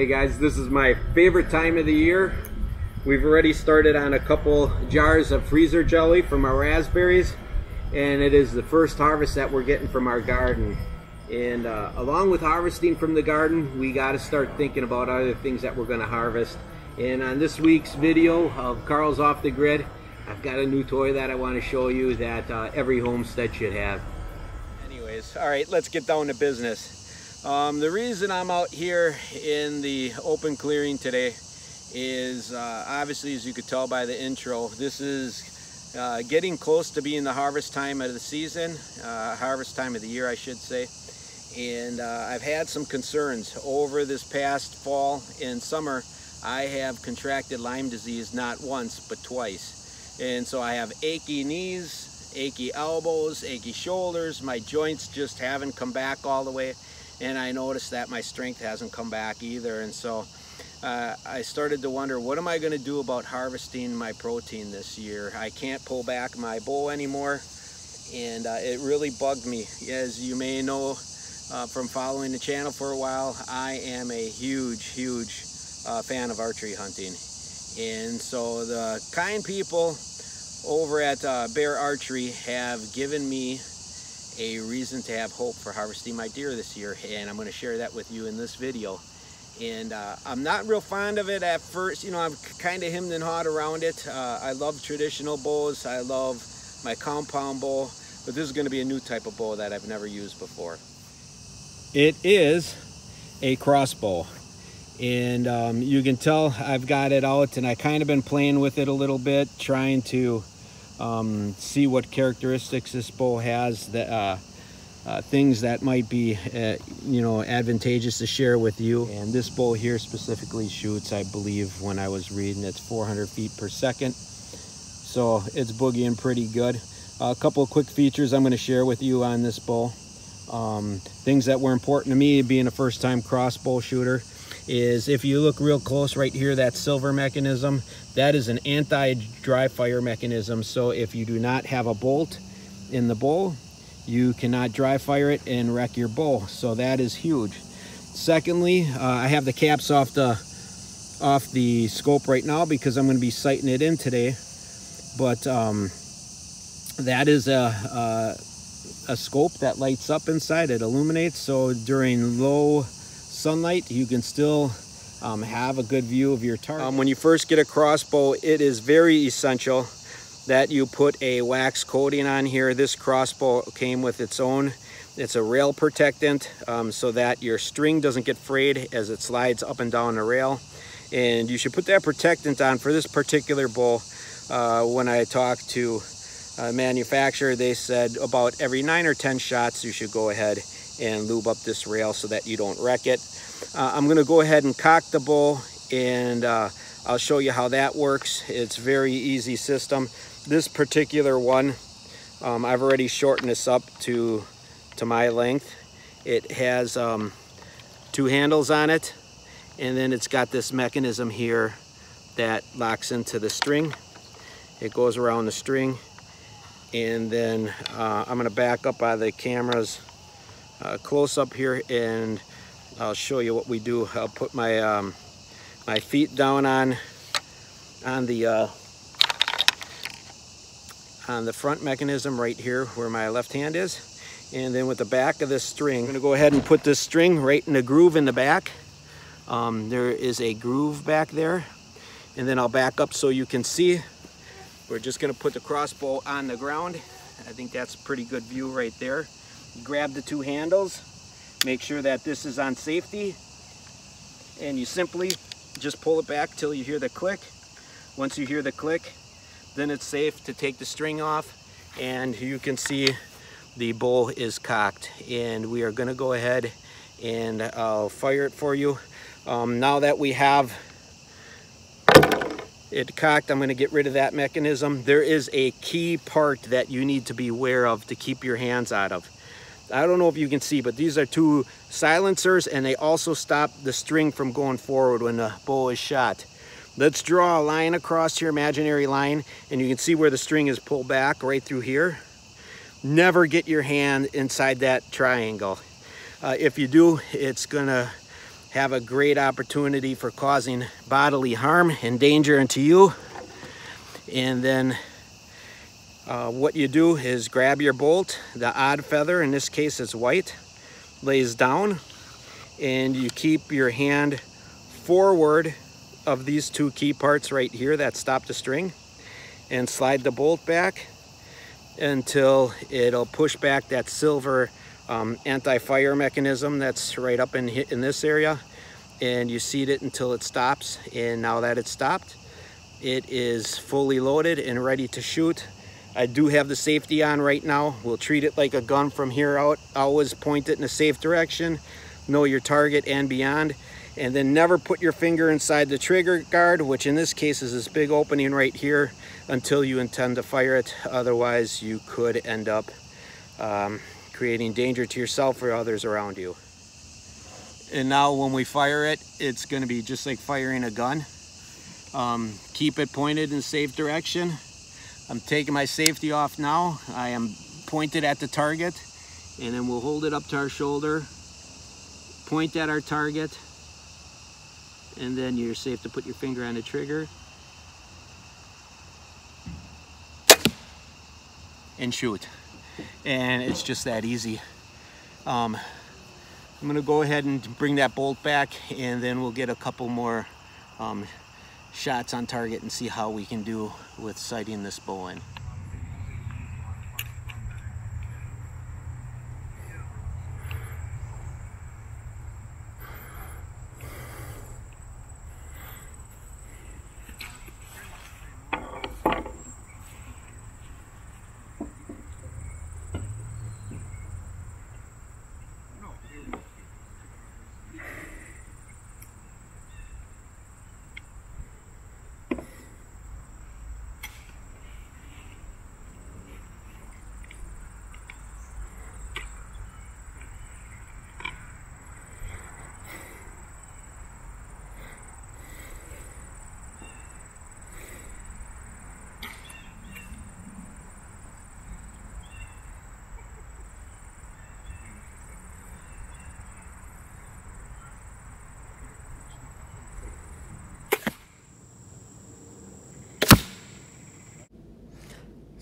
Hey guys, this is my favorite time of the year. We've already started on a couple jars of freezer jelly from our raspberries and it is the first harvest that we're getting from our garden. And uh, along with harvesting from the garden, we got to start thinking about other things that we're going to harvest. And on this week's video of Karl's Off the Grid, I've got a new toy that I want to show you that uh, every homestead should have. Anyways, all right, let's get down to business. Um, the reason I'm out here in the open clearing today is uh, obviously, as you could tell by the intro, this is uh, getting close to being the harvest time of the season, uh, harvest time of the year, I should say. And uh, I've had some concerns. Over this past fall and summer I have contracted Lyme disease not once but twice. And so I have achy knees achy elbows achy shoulders. My joints just haven't come back all the way and I noticed that my strength hasn't come back either. And so uh, I started to wonder what am I going to do about harvesting my protein this year? I can't pull back my bow anymore. And uh, it really bugged me. As you may know uh, from following the channel for a while, I am a huge, huge uh, fan of archery hunting. And so the kind people over at uh, Bear Archery have given me a reason to have hope for harvesting my deer this year. And I'm gonna share that with you in this video. And uh, I'm not real fond of it at first. You know, I'm kind of hemmed and hawed around it. Uh, I love traditional bows. I love my compound bow. But this is gonna be a new type of bow that I've never used before. It is a crossbow and um, you can tell I've got it out and I kind of been playing with it a little bit trying to um, see what characteristics this bow has that uh, uh, things that might be uh, you know advantageous to share with you. And this bow here specifically shoots I believe when I was reading it's 400 feet per second. So it's boogieing pretty good. A couple of quick features I'm going to share with you on this bow um, things that were important to me being a first time crossbow shooter is if you look real close right here, that silver mechanism, that is an anti-dry fire mechanism. So if you do not have a bolt in the bowl, you cannot dry fire it and wreck your bowl. So that is huge. Secondly, uh, I have the caps off the off the scope right now because I'm going to be sighting it in today. But um, that is a, a a scope that lights up inside. It illuminates so during low sunlight you can still um, have a good view of your target. Um, when you first get a crossbow, it is very essential that you put a wax coating on here. This crossbow came with its own. It's a rail protectant um, so that your string doesn't get frayed as it slides up and down the rail. And you should put that protectant on for this particular bow. Uh, when I talked to uh, manufacturer, they said about every nine or 10 shots, you should go ahead and lube up this rail so that you don't wreck it. Uh, I'm gonna go ahead and cock the bow and uh, I'll show you how that works. It's very easy system. This particular one, um, I've already shortened this up to, to my length. It has um, two handles on it and then it's got this mechanism here that locks into the string. It goes around the string and then uh, I'm gonna back up by the cameras uh, close up here and I'll show you what we do. I'll put my um, my feet down on on the uh, on the front mechanism right here where my left hand is. And then with the back of this string I'm gonna go ahead and put this string right in the groove in the back. Um, there is a groove back there. And then I'll back up so you can see. We're just gonna put the crossbow on the ground. I think that's a pretty good view right there. Grab the two handles, make sure that this is on safety, and you simply just pull it back till you hear the click. Once you hear the click, then it's safe to take the string off and you can see the bow is cocked and we are gonna go ahead and I'll fire it for you. Um, now that we have it cocked. I'm going to get rid of that mechanism. There is a key part that you need to be aware of to keep your hands out of. I don't know if you can see, but these are two silencers and they also stop the string from going forward when the bow is shot. Let's draw a line across your imaginary line and you can see where the string is pulled back right through here. Never get your hand inside that triangle. Uh, if you do, it's gonna have a great opportunity for causing bodily harm and danger into you. And then uh, what you do is grab your bolt, the odd feather, in this case it's white, lays down, and you keep your hand forward of these two key parts right here that stop the string and slide the bolt back until it'll push back that silver um, anti-fire mechanism that's right up in, in this area and you seat it until it stops and now that it's stopped it is fully loaded and ready to shoot I do have the safety on right now we'll treat it like a gun from here out always point it in a safe direction know your target and beyond and then never put your finger inside the trigger guard which in this case is this big opening right here until you intend to fire it otherwise you could end up um, creating danger to yourself or others around you. And now when we fire it, it's gonna be just like firing a gun. Um, keep it pointed in safe direction. I'm taking my safety off now. I am pointed at the target and then we'll hold it up to our shoulder, point at our target, and then you're safe to put your finger on the trigger. And shoot and it's just that easy. Um, I'm gonna go ahead and bring that bolt back and then we'll get a couple more um, shots on target and see how we can do with sighting this bow in.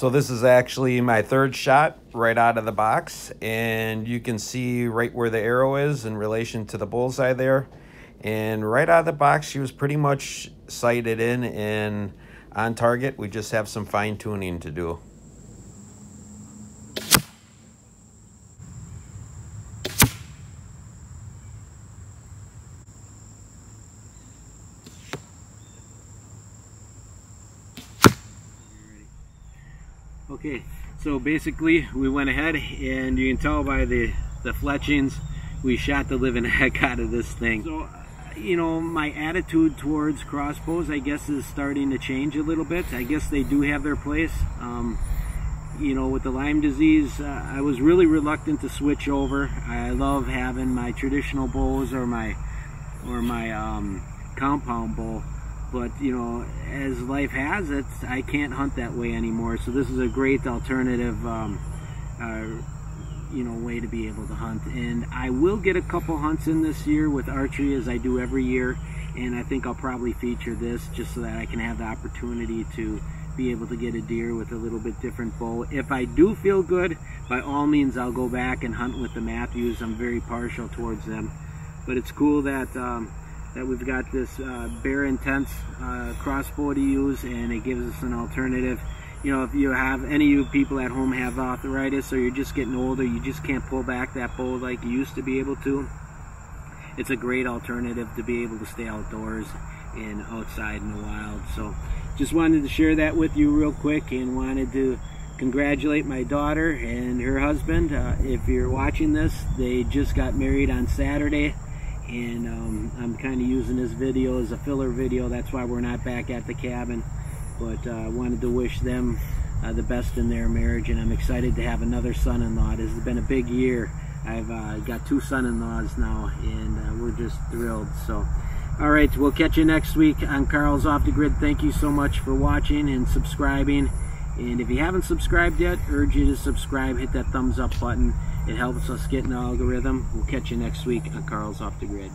So this is actually my third shot right out of the box and you can see right where the arrow is in relation to the bullseye there. And right out of the box, she was pretty much sighted in and on target. We just have some fine tuning to do. So basically we went ahead and you can tell by the, the fletchings, we shot the living heck out of this thing. So, you know, my attitude towards crossbows, I guess, is starting to change a little bit. I guess they do have their place. Um, you know, with the Lyme disease, uh, I was really reluctant to switch over. I love having my traditional bows or my or my um, compound bow but you know as life has it I can't hunt that way anymore. So this is a great alternative um, uh, you know way to be able to hunt. And I will get a couple hunts in this year with archery as I do every year. And I think I'll probably feature this just so that I can have the opportunity to be able to get a deer with a little bit different bow. If I do feel good by all means I'll go back and hunt with the Mathews. I'm very partial towards them. But it's cool that um, that we've got this uh, Bear Intense uh, crossbow to use and it gives us an alternative. You know, if you have any of you people at home have arthritis or you're just getting older, you just can't pull back that bow like you used to be able to. It's a great alternative to be able to stay outdoors and outside in the wild. So just wanted to share that with you real quick and wanted to congratulate my daughter and her husband. Uh, if you're watching this, they just got married on Saturday and um, I'm kind of using this video as a filler video that's why we're not back at the cabin. But I uh, wanted to wish them uh, the best in their marriage and I'm excited to have another son-in-law. This has been a big year. I've uh, got two son-in-laws now and uh, we're just thrilled so. All right we'll catch you next week on Karl's Off the Grid. Thank you so much for watching and subscribing. And if you haven't subscribed yet urge you to subscribe hit that thumbs up button it helps us get an algorithm. We'll catch you next week on Karl's Off the Grid.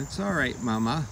It's all right, Mama.